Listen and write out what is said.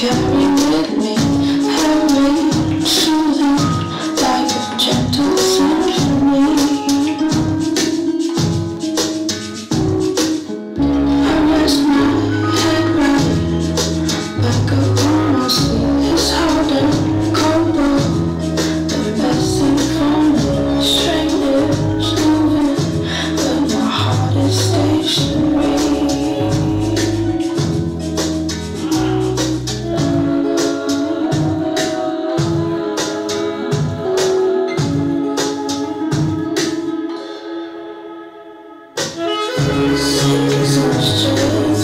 тебя. Jesus, Jesus.